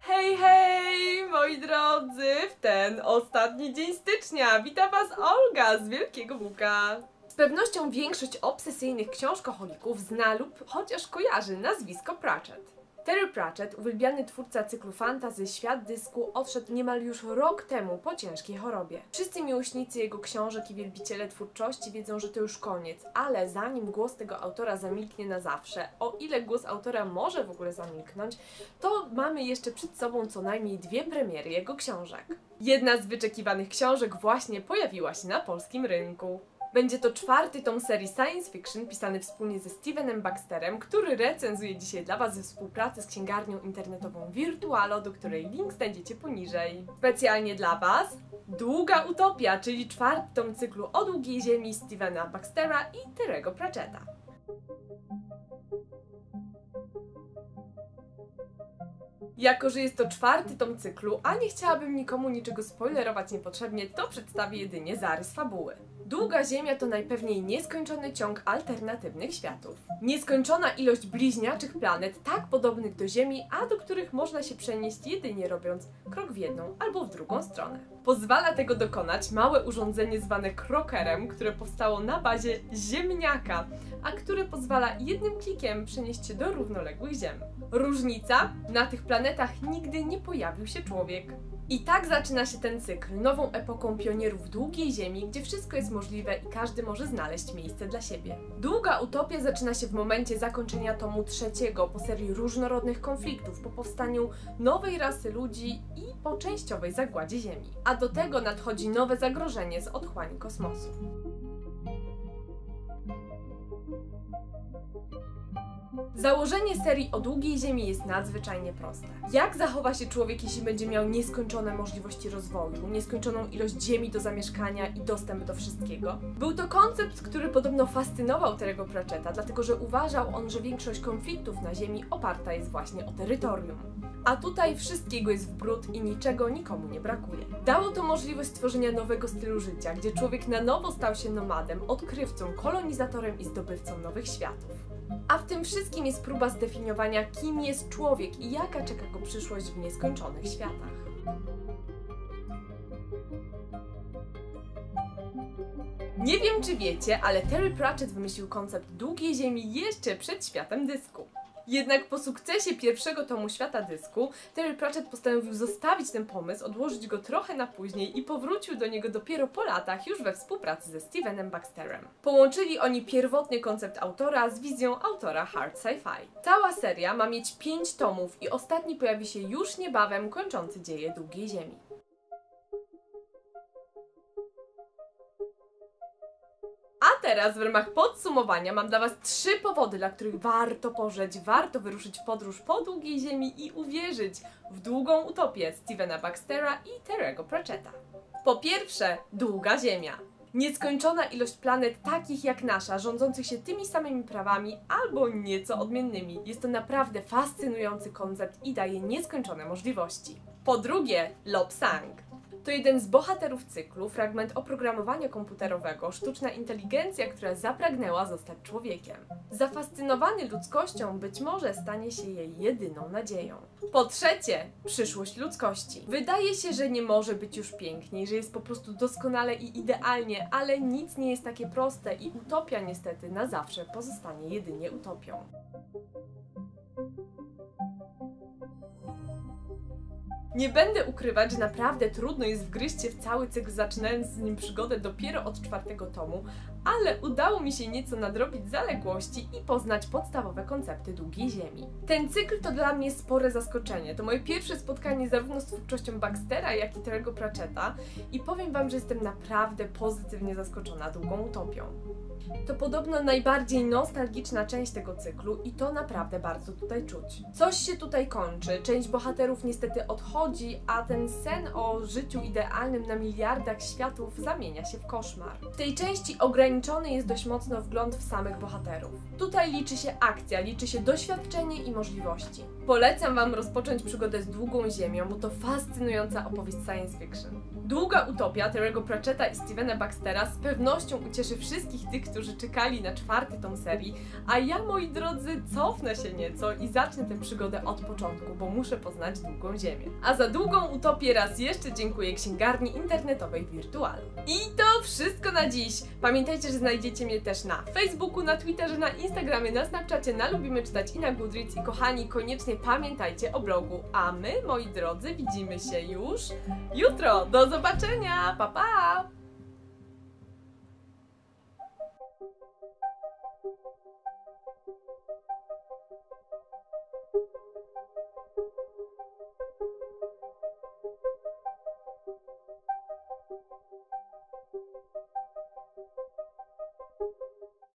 Hej, hej, moi drodzy, w ten ostatni dzień stycznia wita Was Olga z Wielkiego Buka. Z pewnością większość obsesyjnych książkoholików zna lub chociaż kojarzy nazwisko Pratchett. Terry Pratchett, uwielbiany twórca cyklu fantasy Świat Dysku, odszedł niemal już rok temu po ciężkiej chorobie. Wszyscy miłośnicy jego książek i wielbiciele twórczości wiedzą, że to już koniec, ale zanim głos tego autora zamilknie na zawsze, o ile głos autora może w ogóle zamilknąć, to mamy jeszcze przed sobą co najmniej dwie premiery jego książek. Jedna z wyczekiwanych książek właśnie pojawiła się na polskim rynku. Będzie to czwarty tom serii science fiction pisany wspólnie ze Stevenem Baxterem, który recenzuje dzisiaj dla Was ze współpracy z księgarnią internetową Virtualo, do której link znajdziecie poniżej. Specjalnie dla Was Długa Utopia, czyli czwarty tom cyklu o długiej ziemi Stevena Baxtera i Terego Pratchetta. Jako, że jest to czwarty tom cyklu, a nie chciałabym nikomu niczego spoilerować niepotrzebnie, to przedstawię jedynie zarys fabuły. Długa Ziemia to najpewniej nieskończony ciąg alternatywnych światów. Nieskończona ilość bliźniaczych planet, tak podobnych do Ziemi, a do których można się przenieść jedynie robiąc krok w jedną albo w drugą stronę. Pozwala tego dokonać małe urządzenie zwane krokerem, które powstało na bazie ziemniaka, a które pozwala jednym klikiem przenieść się do równoległych ziem. Różnica? Na tych planetach nigdy nie pojawił się człowiek. I tak zaczyna się ten cykl, nową epoką pionierów długiej ziemi, gdzie wszystko jest możliwe i każdy może znaleźć miejsce dla siebie. Długa utopia zaczyna się w momencie zakończenia tomu trzeciego po serii różnorodnych konfliktów, po powstaniu nowej rasy ludzi i po częściowej zagładzie Ziemi. A do tego nadchodzi nowe zagrożenie z otchłani kosmosu. Założenie serii o długiej ziemi jest nadzwyczajnie proste. Jak zachowa się człowiek, jeśli będzie miał nieskończone możliwości rozwoju, nieskończoną ilość ziemi do zamieszkania i dostęp do wszystkiego? Był to koncept, który podobno fascynował Terego Pratchetta, dlatego że uważał on, że większość konfliktów na ziemi oparta jest właśnie o terytorium. A tutaj wszystkiego jest w brud i niczego nikomu nie brakuje. Dało to możliwość stworzenia nowego stylu życia, gdzie człowiek na nowo stał się nomadem, odkrywcą, kolonizatorem i zdobywcą nowych światów. A w tym wszystkim jest próba zdefiniowania, kim jest człowiek i jaka czeka go przyszłość w nieskończonych światach. Nie wiem, czy wiecie, ale Terry Pratchett wymyślił koncept długiej ziemi jeszcze przed światem dysku. Jednak po sukcesie pierwszego tomu świata dysku, Terry Pratchett postanowił zostawić ten pomysł, odłożyć go trochę na później i powrócił do niego dopiero po latach, już we współpracy ze Stevenem Baxterem. Połączyli oni pierwotny koncept autora z wizją autora hard sci-fi. Cała seria ma mieć 5 tomów i ostatni pojawi się już niebawem, kończący dzieje Długiej Ziemi. Teraz w ramach podsumowania mam dla Was trzy powody, dla których warto pożeć, warto wyruszyć w podróż po długiej ziemi i uwierzyć w długą utopię Stevena Baxtera i Terego Pratchetta. Po pierwsze, długa ziemia. Nieskończona ilość planet takich jak nasza, rządzących się tymi samymi prawami albo nieco odmiennymi. Jest to naprawdę fascynujący koncept i daje nieskończone możliwości. Po drugie, Lobsang. To jeden z bohaterów cyklu, fragment oprogramowania komputerowego, sztuczna inteligencja, która zapragnęła zostać człowiekiem. Zafascynowany ludzkością być może stanie się jej jedyną nadzieją. Po trzecie, przyszłość ludzkości. Wydaje się, że nie może być już piękniej, że jest po prostu doskonale i idealnie, ale nic nie jest takie proste i utopia niestety na zawsze pozostanie jedynie utopią. Nie będę ukrywać, że naprawdę trudno jest wgryźć się w cały cykl, zaczynając z nim przygodę dopiero od czwartego tomu, ale udało mi się nieco nadrobić zaległości i poznać podstawowe koncepty Długiej Ziemi. Ten cykl to dla mnie spore zaskoczenie. To moje pierwsze spotkanie zarówno z twórczością Baxtera, jak i Terego Pratchetta i powiem Wam, że jestem naprawdę pozytywnie zaskoczona Długą Utopią. To podobno najbardziej nostalgiczna część tego cyklu i to naprawdę bardzo tutaj czuć. Coś się tutaj kończy, część bohaterów niestety odchodzi, a ten sen o życiu idealnym na miliardach światów zamienia się w koszmar. W tej części ograniczenia ograniczony jest dość mocno wgląd w samych bohaterów. Tutaj liczy się akcja, liczy się doświadczenie i możliwości. Polecam Wam rozpocząć przygodę z Długą Ziemią, bo to fascynująca opowieść science fiction. Długa utopia Terry'ego Pratchetta i Stevena Baxtera z pewnością ucieszy wszystkich tych, którzy czekali na czwarty tom serii, a ja, moi drodzy, cofnę się nieco i zacznę tę przygodę od początku, bo muszę poznać Długą Ziemię. A za Długą Utopię raz jeszcze dziękuję księgarni internetowej Virtual. I to wszystko na dziś! Pamiętajcie, że znajdziecie mnie też na Facebooku, na Twitterze, na Instagramie, na Snapchacie, na Lubimy Czytać i na Goodreads. I kochani, koniecznie pamiętajcie o blogu. A my, moi drodzy, widzimy się już jutro. Do zobaczenia! Pa, pa!